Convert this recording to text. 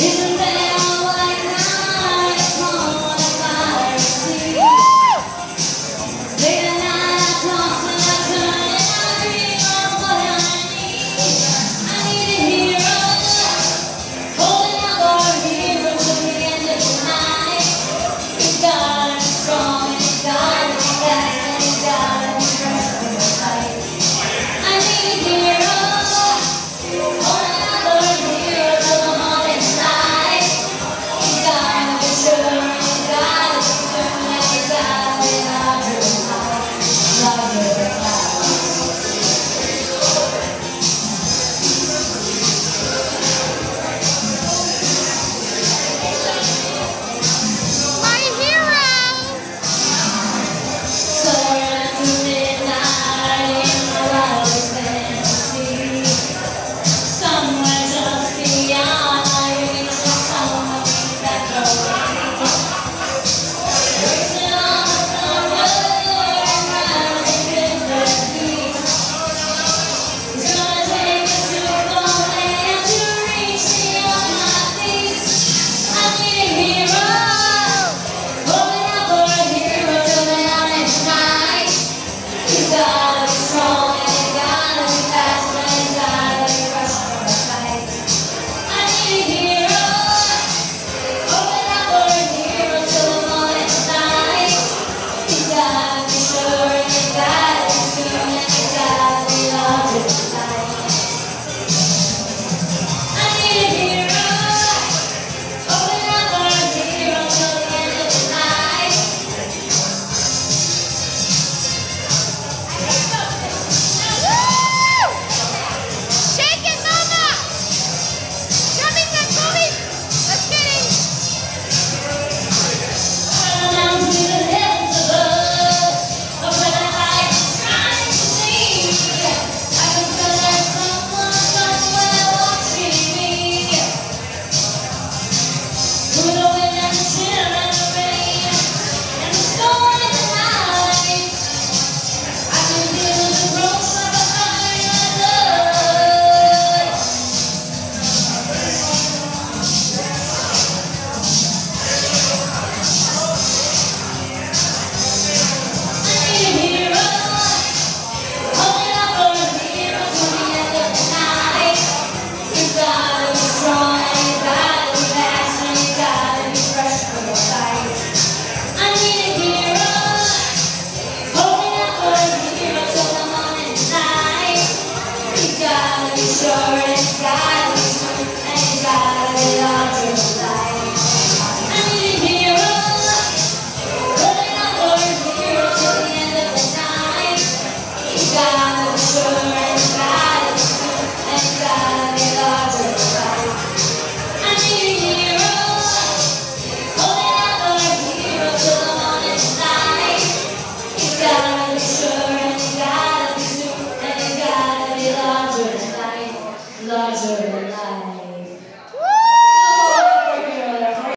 Isn't that gracias.